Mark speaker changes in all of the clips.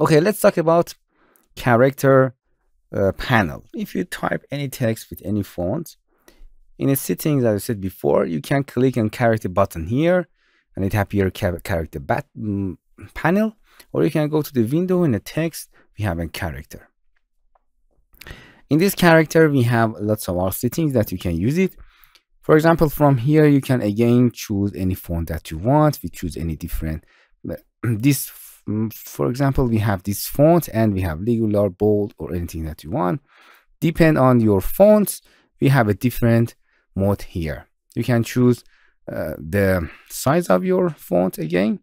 Speaker 1: Okay, let's talk about character uh, panel. If you type any text with any font, in the settings, as I said before, you can click on character button here and it appear character mm, panel, or you can go to the window in the text, we have a character. In this character, we have lots of our settings that you can use it. For example, from here, you can again choose any font that you want. We choose any different, this for example, we have this font and we have regular, bold, or anything that you want. Depend on your fonts, we have a different mode here. You can choose uh, the size of your font again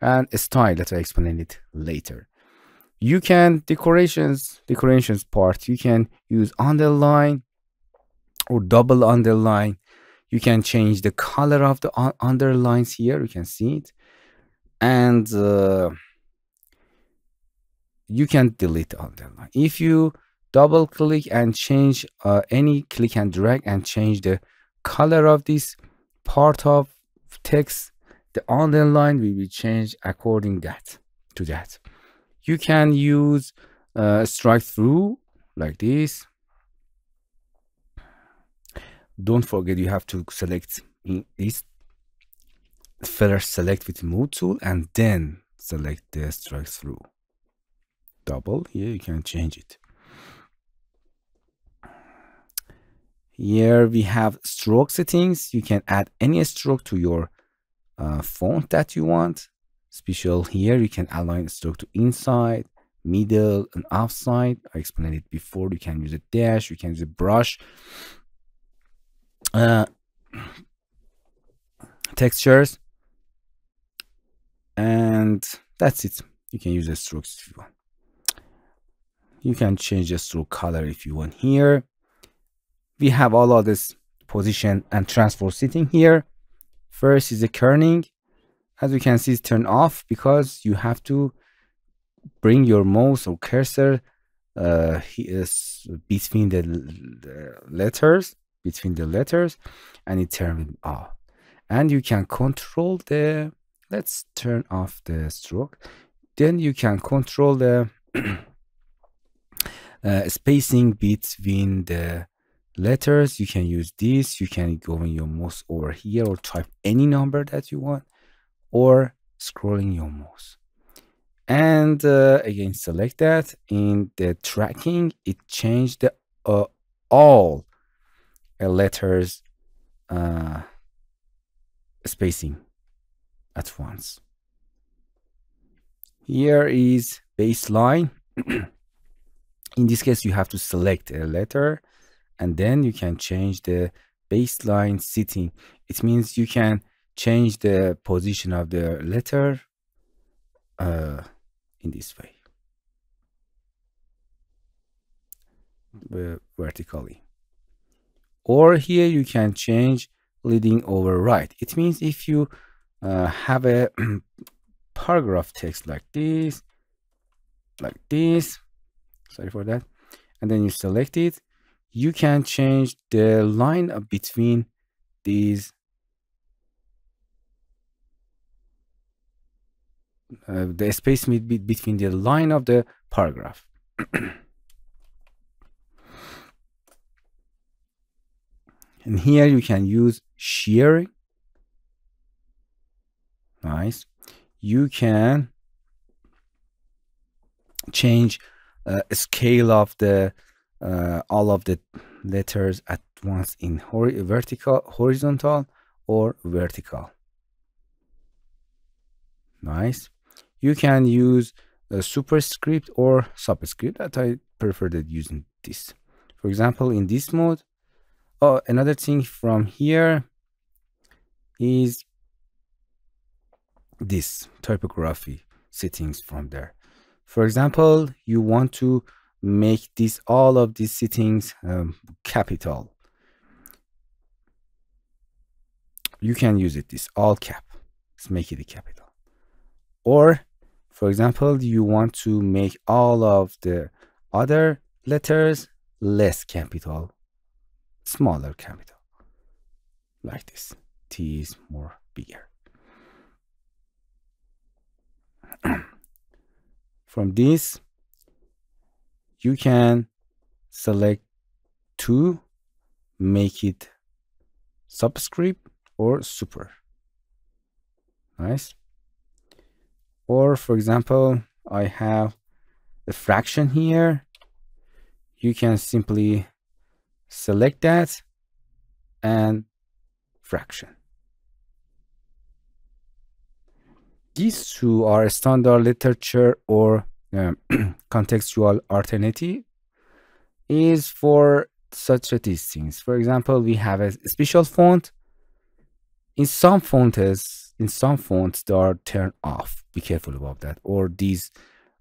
Speaker 1: and a style that I explain it later. You can decorations, decorations part, you can use underline or double underline. You can change the color of the underlines here. You can see it. And uh, you can delete underline. If you double click and change uh, any click and drag and change the color of this part of text, the underline will be changed according that to that. You can use uh, strike through like this. Don't forget you have to select this first select with move tool and then select the strike through double. Here you can change it. Here we have stroke settings. You can add any stroke to your uh, font that you want. Special here you can align stroke to inside middle and offside i explained it before. You can use a dash. You can use a brush. Uh, textures. And that's it. You can use the strokes if you want you can change this stroke color if you want here. We have all of this position and transfer sitting here. First is the kerning. As you can see it's turned off because you have to bring your mouse or cursor uh, between the, the, letters between the letters and it turns off. And you can control the let's turn off the stroke. Then you can control the uh, spacing between the letters. You can use this. You can go in your mouse over here or type any number that you want or scrolling your mouse. And uh, again select that. In the tracking it changed the uh, all uh, letters uh, spacing at once. Here is baseline in this case you have to select a letter and then you can change the baseline setting. It means you can change the position of the letter uh, in this way. Vertically. Or here you can change leading override. It means if you uh, have a paragraph text like this like this sorry for that. And then you select it. You can change the line between these uh, the space between the line of the paragraph. And here you can use shearing nice. You can change uh, scale of the uh, all of the letters at once in hor vertical horizontal or vertical. Nice. You can use a superscript or subscript that i prefer that using this. For example in this mode oh another thing from here is this typography settings from there for example, you want to make this all of these settings um, capital. You can use it, this all cap. Let's make it a capital. Or, for example, you want to make all of the other letters less capital, smaller capital, like this. T is more bigger. from this you can select to make it subscript or super. Nice. Or for example I have a fraction here. You can simply select that and fraction these two are standard literature or um, contextual alternative is for such things for example we have a special font. In some fonts in some fonts they are turned off. Be careful about that. Or these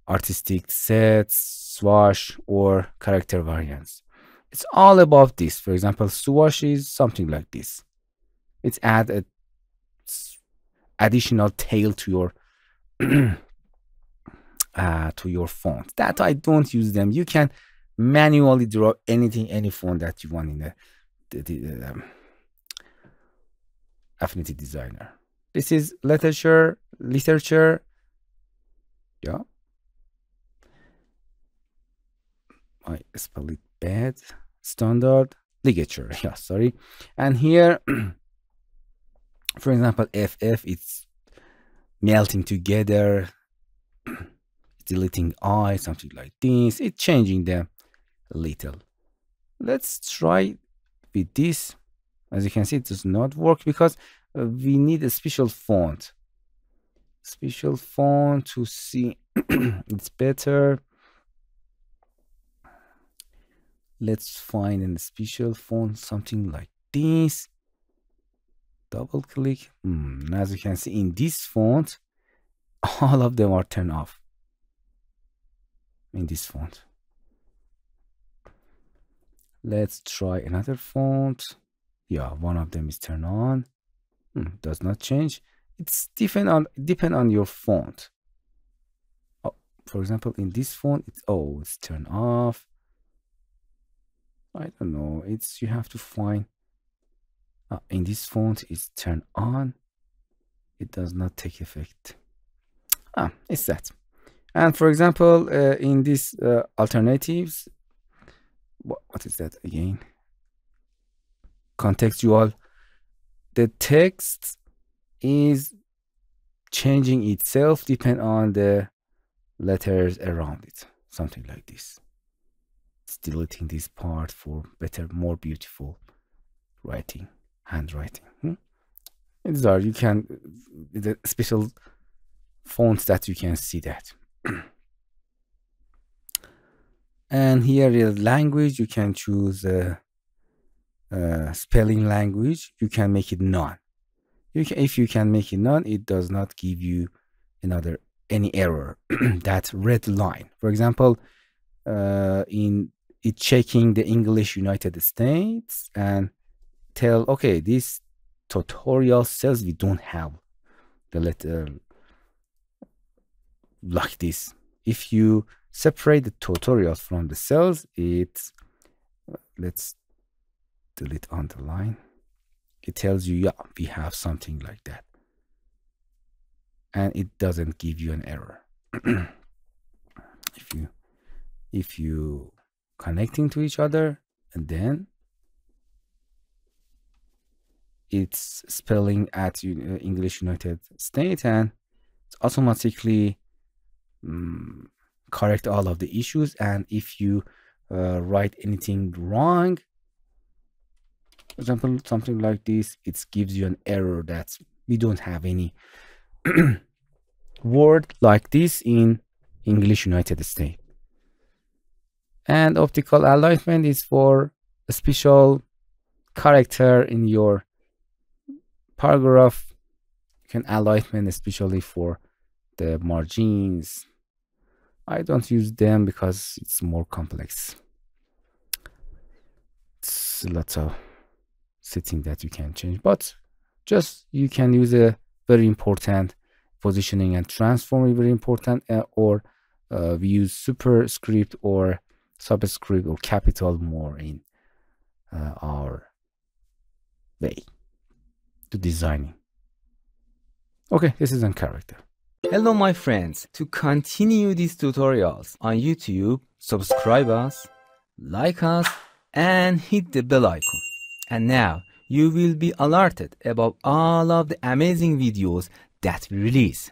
Speaker 1: stylistic sets swash or character variants. It's all about this. For example swash is something like this. It's add a additional tail to your uh, to your font that i don't use them. You can manually draw anything any font that you want in the, the, the um, affinity designer. This is literature literature. Yeah. I spell it bad. Standard. Ligature yeah sorry. And here for example ff it's melting together deleting i something like this. It's changing them a little. Let's try with this. As you can see it does not work because uh, we need a special font. Special font to see it's better. Let's find a special font something like this double click. Mm, as you can see in this font all of them are turned off. In this font. Let's try another font. Yeah one of them is turned on. Hmm, does not change. It's depend on depend on your font. Oh, for example in this font it's oh it's turned off. I don't know. It's you have to find uh, in this font it's turned on. It does not take effect. Ah, it's that. And for example, uh, in these uh, alternatives, what, what is that again? Contextual. The text is changing itself depend on the letters around it. Something like this it's deleting this part for better, more beautiful writing, handwriting. Hmm? These are, you can, the special fonts that you can see that. and here is language, you can choose a, a spelling language, you can make it none. You can, if you can make it none, it does not give you another any error that red line for example uh, in it checking the English United States and tell, okay, this tutorial cells we don't have the letter uh, like this. If you separate the tutorials from the cells, it's, uh, let's delete underline. It tells you, yeah, we have something like that. And it doesn't give you an error. if you, if you connecting to each other and then it's spelling at uh, English United States and automatically um, correct all of the issues. And if you uh, write anything wrong for example something like this it gives you an error that we don't have any word like this in English United States. And optical alignment is for a special character in your paragraph you can alignment especially for the margins. I don't use them because it's more complex. It's lots of setting that you can change but just you can use a very important positioning and transform very important uh, or uh, we use superscript or subscript or capital more in uh, our way to designing. Okay, this is on character.
Speaker 2: Hello my friends, to continue these tutorials on YouTube, subscribe us, like us, and hit the bell icon. And now, you will be alerted about all of the amazing videos that we release.